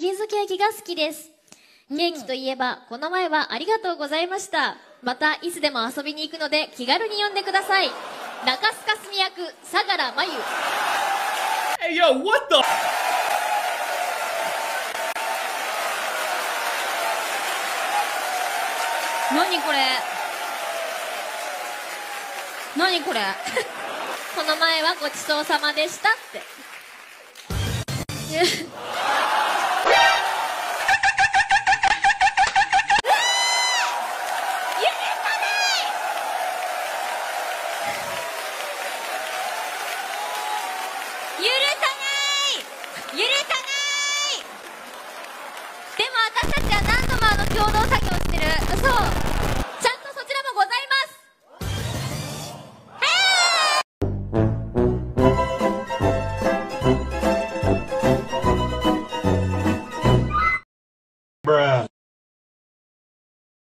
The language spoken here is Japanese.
チーズケーキが好きです。ケーキといえば、この前はありがとうございました。また、いつでも遊びに行くので、気軽に呼んでください。中須かすみ役、相良真由。Hey, yo, what the? 何これ？何これ？この前はごちそうさまでしたって。許さない。許さない。でも私たちは何度もあの共同作